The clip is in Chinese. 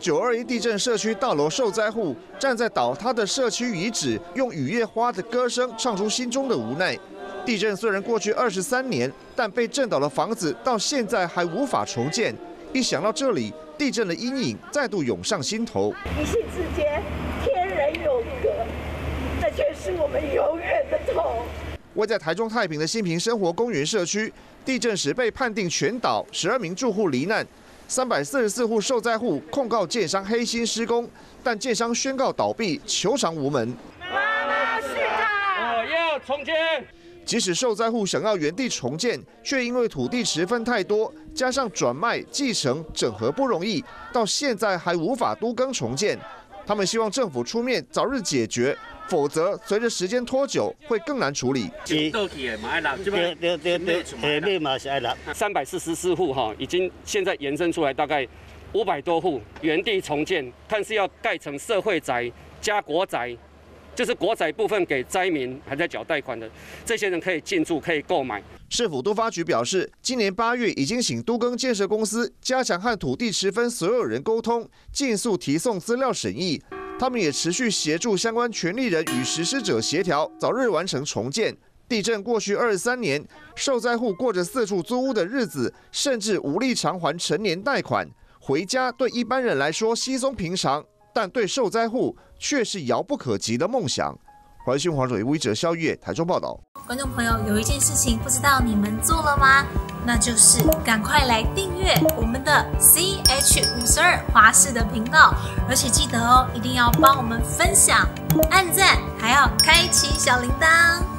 九二一地震社区大楼受灾户站在倒塌的社区遗址，用雨夜花的歌声唱出心中的无奈。地震虽然过去二十三年，但被震倒的房子到现在还无法重建。一想到这里，地震的阴影再度涌上心头。一夕之间，天人永隔，这却是我们永远的痛。位在台中太平的新平生活公园社区，地震时被判定全倒，十二名住户罹难。三百四十四户受灾户控告建商黑心施工，但建商宣告倒闭，求偿无门。妈妈我要重建。即使受灾户想要原地重建，却因为土地持分太多，加上转卖、继承、整合不容易，到现在还无法都更重建。他们希望政府出面早日解决。否则，随着时间拖久，会更难处理。三百四十四户哈，已经现在延伸出来大概五百多户原地重建，看是要盖成社会宅加国宅，就是国宅部分给灾民还在缴贷款的这些人可以进驻，可以购买。市府都发局表示，今年八月已经请都更建设公司加强和土地持分所有人沟通，尽速提送资料审议。他们也持续协助相关权利人与实施者协调，早日完成重建。地震过去二十三年，受灾户过着四处租屋的日子，甚至无力偿还成年贷款。回家对一般人来说稀松平常，但对受灾户却是遥不可及的梦想。华新华者微者肖月台中报道。观众朋友，有一件事情不知道你们做了吗？那就是赶快来订阅我们的 C H 五十二华视的频道，而且记得哦，一定要帮我们分享、按赞，还要开启小铃铛。